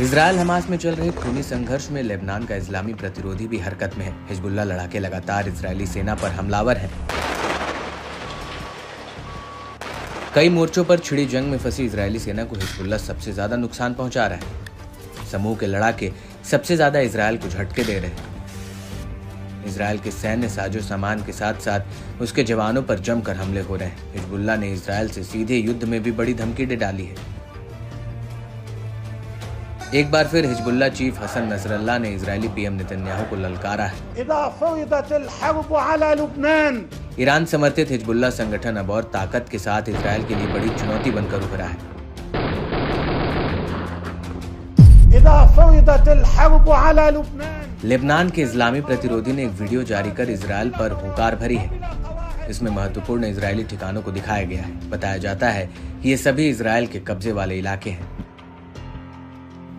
Israel Hamas में चल रहे खूनी संघर्ष में लेबनान का इस्लामी प्रतिरोधी भी हरकत में है हिजबुल्ला लड़ाके लगातार इजरायली सेना पर हमलावर हैं कई मोर्चों पर छिड़ी जंग में फंसी इजरायली सेना को हिजबुल्ला सबसे ज़्यादा नुकसान पहुँचा रहा है। समूह के लड़ाके सबसे ज़्यादा इसराइल को झटके दे रहे हैं। इसराइल के सैन्य साजो सामान के साथ साथ उसके जवानों पर जमकर हमले हो रहे हैं। हिजबुल्ला ने इसराइल से सीधे युद्ध में भी बड़ी धमकी दे डाली है। एक बार फिर हिजबुल्ला चीफ हसन नसरल्ला ने इजरायली पीएम नेतन्याहू को ललकारा है। ईरान समर्थित हिजबुल्ला संगठन अब और ताकत के साथ इसराइल के लिए बड़ी चुनौती बनकर उभरा है। लेबनान के इस्लामी प्रतिरोधी ने एक वीडियो जारी कर इसराइल पर हुकार भरी है। इसमें महत्वपूर्ण इसराइली ठिकानों को दिखाया गया है। बताया जाता है कि ये सभी इसराइल के कब्जे वाले इलाके हैं।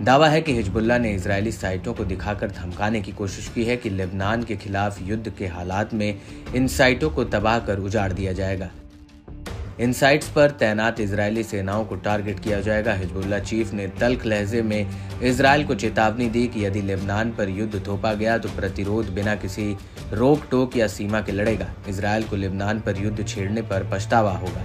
दावा है कि हिजबुल्ला ने इजरायली साइटों को दिखाकर धमकाने की कोशिश की है कि लेबनान के खिलाफ युद्ध के हालात में इन साइटों को तबाह कर उजाड़ दिया जाएगा। इन साइट्स पर तैनात इजरायली सेनाओं को टारगेट किया जाएगा। हिजबुल्ला चीफ ने तल्ख लहजे में इसराइल को चेतावनी दी कि यदि लेबनान पर युद्ध थोपा गया तो प्रतिरोध बिना किसी रोक टोक या सीमा के लड़ेगा। इसराइल को लेबनान पर युद्ध छेड़ने पर पछतावा होगा।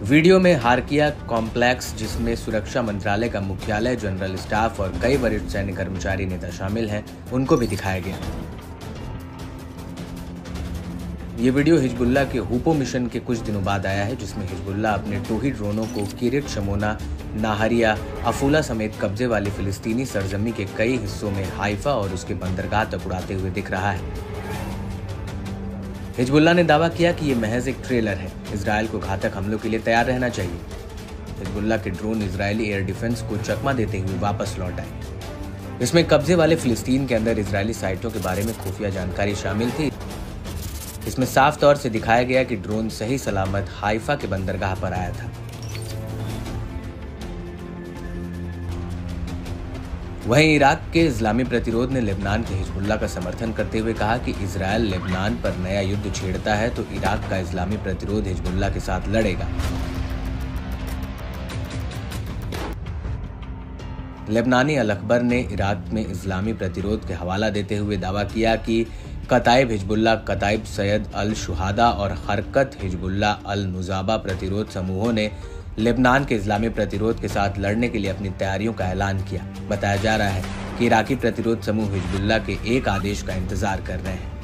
वीडियो में हारकिया कॉम्प्लेक्स जिसमें सुरक्षा मंत्रालय का मुख्यालय जनरल स्टाफ और कई वरिष्ठ सैन्य कर्मचारी नेता शामिल हैं उनको भी दिखाया गया ये वीडियो हिजबुल्ला के हुपो मिशन के कुछ दिनों बाद आया है, जिसमें हिजबुल्ला अपने टोही ड्रोनों को किरिट, शमोना, नाहरिया, अफूला समेत कब्जे वाली फिलिस्तीनी सरजमी के कई हिस्सों में हाइफा और उसके बंदरगाह तक उड़ाते हुए दिख रहा है। हिजबुल्ला ने दावा किया कि ये महज एक ट्रेलर है। इसराइल को घातक हमलों के लिए तैयार रहना चाहिए। हिजबुल्ला के ड्रोन इसराइली एयर डिफेंस को चकमा देते हुए वापस लौट आए। इसमें कब्जे वाले फिलिस्तीन के अंदर इजरायली साइटों के बारे में खुफिया जानकारी शामिल थी। इसमें साफ़ तौर से दिखाया गया कि ड्रोन सही सलामत हाइफा के बंदरगाह पर आया था। वहीं इराक के इस्लामी प्रतिरोध ने लेबनान के हिजबुल्ला का समर्थन करते हुए कहा कि इसराइल लेबनान पर नया युद्ध छेड़ता है तो इराक का इस्लामी प्रतिरोध हिजबुल्ला के साथ लड़ेगा। लेबनानी अल अखबर ने इराक में इस्लामी प्रतिरोध के हवाला देते हुए दावा किया कि कताइब हिजबुल्ला, कताइब सैयद अल शुहादा और हरकत हिजबुल्ला अल नुजाबा प्रतिरोध समूहों ने लेबनान के इस्लामी प्रतिरोध के साथ लड़ने के लिए अपनी तैयारियों का ऐलान किया। बताया जा रहा है कि इराकी प्रतिरोध समूह हिजबुल्ला के एक आदेश का इंतज़ार कर रहे हैं।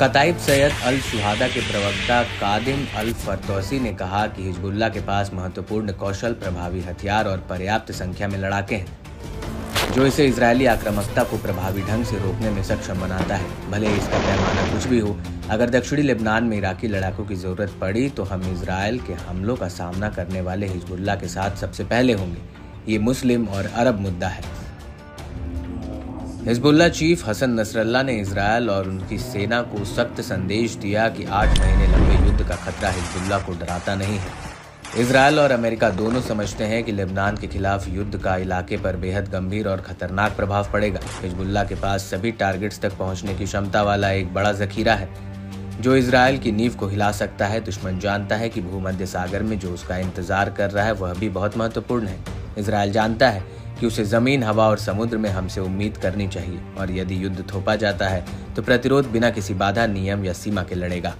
कताइब सैयद अल शुहादा के प्रवक्ता कादिम अल फरतौसी ने कहा कि हिजबुल्ला के पास महत्वपूर्ण कौशल, प्रभावी हथियार और पर्याप्त संख्या में लड़ाके हैं, जो इसे इजरायली आक्रामकता को प्रभावी ढंग से रोकने में सक्षम बनाता है। भले इसका पैमाना कुछ भी हो, अगर दक्षिणी लेबनान में इराकी लड़ाकों की ज़रूरत पड़ी तो हम इसराइल के हमलों का सामना करने वाले हिजबुल्ला के साथ सबसे पहले होंगे। ये मुस्लिम और अरब मुद्दा है। हिजबुल्ला चीफ हसन नसरल्ला ने इसराइल और उनकी सेना को सख्त संदेश दिया कि आठ महीने लंबे युद्ध का खतरा हिजबुल्ला को डराता नहीं है। इसराइल और अमेरिका दोनों समझते हैं कि लेबनान के खिलाफ युद्ध का इलाके पर बेहद गंभीर और खतरनाक प्रभाव पड़ेगा। हिजबुल्ला के पास सभी टारगेट्स तक पहुँचने की क्षमता वाला एक बड़ा जखीरा है, जो इसराइल की नींव को हिला सकता है। दुश्मन जानता है कि भूमध्य सागर में जो उसका इंतज़ार कर रहा है, वह भी बहुत महत्वपूर्ण है। इसराइल जानता है कि उसे ज़मीन, हवा और समुद्र में हमसे उम्मीद करनी चाहिए और यदि युद्ध थोपा जाता है तो प्रतिरोध बिना किसी बाधा, नियम या सीमा के लड़ेगा।